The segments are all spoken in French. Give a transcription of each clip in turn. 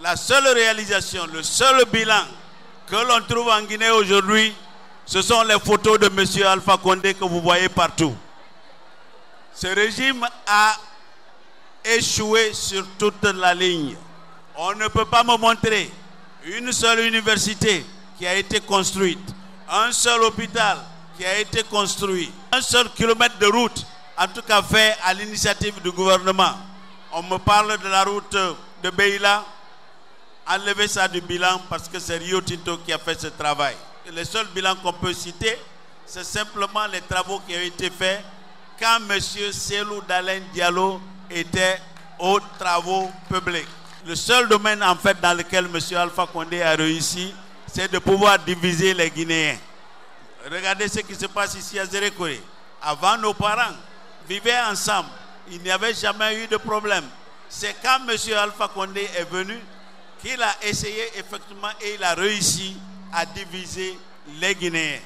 La seule réalisation, le seul bilan que l'on trouve en Guinée aujourd'hui, ce sont les photos de M. Alpha Condé que vous voyez partout. Ce régime a échoué sur toute la ligne. On ne peut pas me montrer une seule université qui a été construite, un seul hôpital, qui a été construit, un seul kilomètre de route, en tout cas fait à l'initiative du gouvernement. On me parle de la route de Beila, enlevez ça du bilan parce que c'est Rio Tinto qui a fait ce travail. Le seul bilan qu'on peut citer, c'est simplement les travaux qui ont été faits quand M. Selou Dalen Diallo était aux travaux publics. Le seul domaine en fait dans lequel M. Alpha Condé a réussi, c'est de pouvoir diviser les Guinéens. Regardez ce qui se passe ici à Zérékoré. Avant, nos parents vivaient ensemble. Il n'y avait jamais eu de problème. C'est quand M. Alpha Condé est venu qu'il a essayé effectivement et il a réussi à diviser les Guinéens.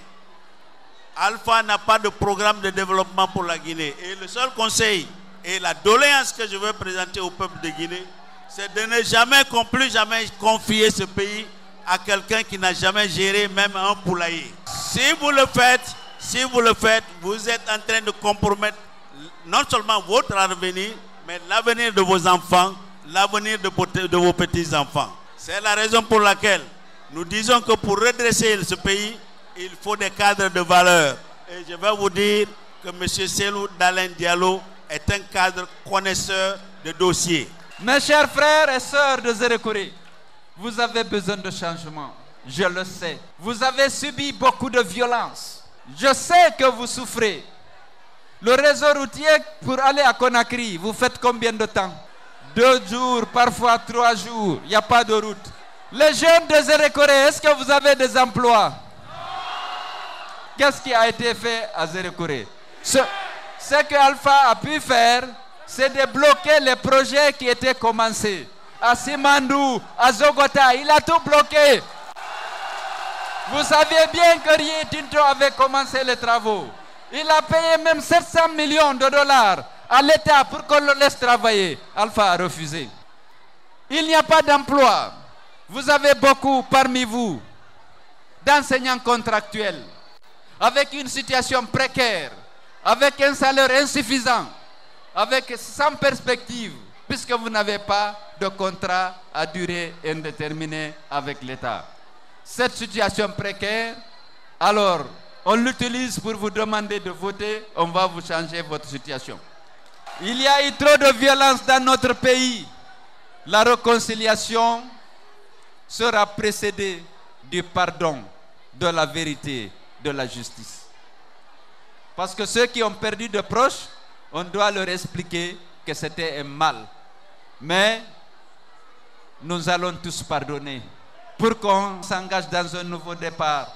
Alpha n'a pas de programme de développement pour la Guinée. Et le seul conseil et la doléance que je veux présenter au peuple de Guinée, c'est de ne jamais, plus jamais confier ce pays à quelqu'un qui n'a jamais géré même un poulailler. Si vous le faites, si vous le faites, vous êtes en train de compromettre non seulement votre avenir, mais l'avenir de vos enfants, l'avenir de, vos petits-enfants. C'est la raison pour laquelle nous disons que pour redresser ce pays, il faut des cadres de valeur. Et je vais vous dire que M. Selou Dalen Diallo est un cadre connaisseur de dossiers. Mes chers frères et sœurs de Zérekouré, vous avez besoin de changement. Je le sais. Vous avez subi beaucoup de violence. Je sais que vous souffrez. Le réseau routier pour aller à Conakry, vous faites combien de temps? Deux jours, parfois trois jours. Il n'y a pas de route. Les jeunes de Zérekoré, est-ce que vous avez des emplois? Qu'est-ce qui a été fait à Zérekoré ce, ce que Alpha a pu faire, c'est de bloquer les projets qui étaient commencés. À Simandou, à Zogota, il a tout bloqué. Vous saviez bien que Rie Tinto avait commencé les travaux. Il a payé même 700 millions de dollars à l'État pour qu'on le laisse travailler. Alpha a refusé. Il n'y a pas d'emploi. Vous avez beaucoup parmi vous d'enseignants contractuels avec une situation précaire, avec un salaire insuffisant, avec sans perspective, puisque vous n'avez pas de contrat à durée indéterminée avec l'État. Cette situation précaire, alors on l'utilise pour vous demander de voter, on va vous changer votre situation. Il y a eu trop de violence dans notre pays. La réconciliation sera précédée du pardon, de la vérité, de la justice. Parce que ceux qui ont perdu de proches, on doit leur expliquer que c'était un mal. Mais nous allons tous pardonner pour qu'on s'engage dans un nouveau départ.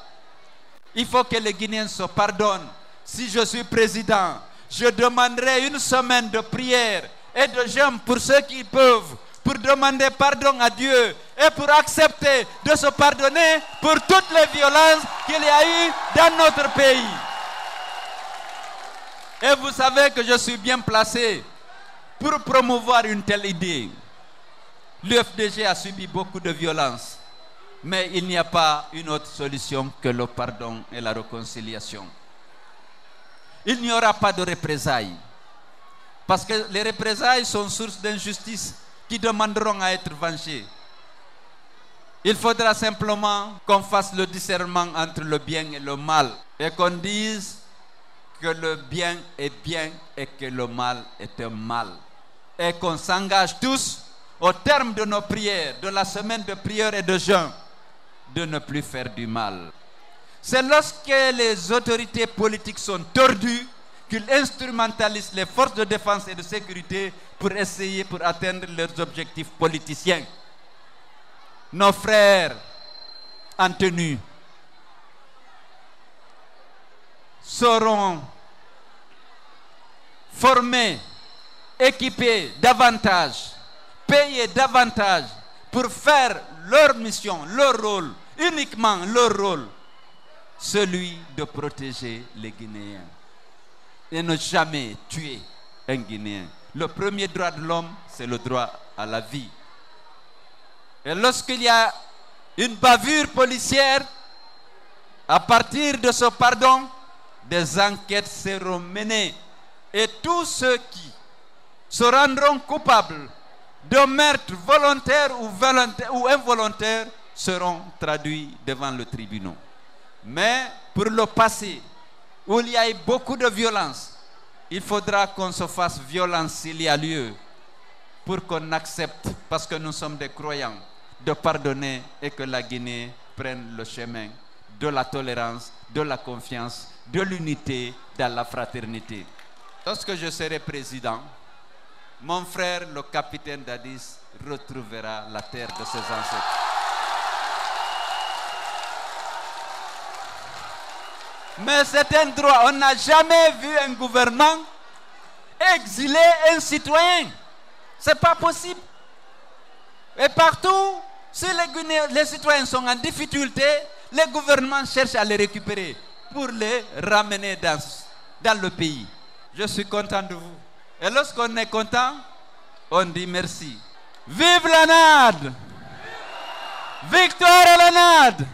Il faut que les Guinéens se pardonnent. Si je suis président, je demanderai une semaine de prière et de jeûne pour ceux qui peuvent, pour demander pardon à Dieu et pour accepter de se pardonner pour toutes les violences qu'il y a eu dans notre pays. Et vous savez que je suis bien placé pour promouvoir une telle idée. L'UFDG a subi beaucoup de violences, mais il n'y a pas une autre solution que le pardon et la réconciliation. Il n'y aura pas de représailles, parce que les représailles sont source d'injustice qui demanderont à être vengées. Il faudra simplement qu'on fasse le discernement entre le bien et le mal et qu'on dise que le bien est bien et que le mal est un mal. Et qu'on s'engage tous au terme de nos prières, de la semaine de prière et de jeûne, de ne plus faire du mal. C'est lorsque les autorités politiques sont tordues qu'ils instrumentalisent les forces de défense et de sécurité pour essayer pour atteindre leurs objectifs politiciens. Nos frères en tenue seront formés, équipés davantage, payés davantage pour faire leur mission, leur rôle, uniquement leur rôle, celui de protéger les Guinéens et ne jamais tuer un Guinéen. Le premier droit de l'homme, c'est le droit à la vie. Et lorsqu'il y a une bavure policière, à partir de ce pardon, des enquêtes seront menées. Et tous ceux qui se rendront coupables de meurtre volontaire ou, volontaire involontaire seront traduits devant le tribunal. Mais pour le passé, où il y a eu beaucoup de violence, il faudra qu'on se fasse violence s'il y a lieu pour qu'on accepte, parce que nous sommes des croyants, de pardonner et que la Guinée prenne le chemin de la tolérance, de la confiance, de l'unité, dans la fraternité. Lorsque je serai président, mon frère, le capitaine Dadis, retrouvera la terre de ses ancêtres. Mais c'est un droit. On n'a jamais vu un gouvernement exiler un citoyen. C'est pas possible. Et partout, si les, les, citoyens sont en difficulté, les gouvernements cherchent à les récupérer pour les ramener dans, dans le pays. Je suis content de vous. Et lorsqu'on est content, on dit merci. Vive la NAD Victoire à la NAD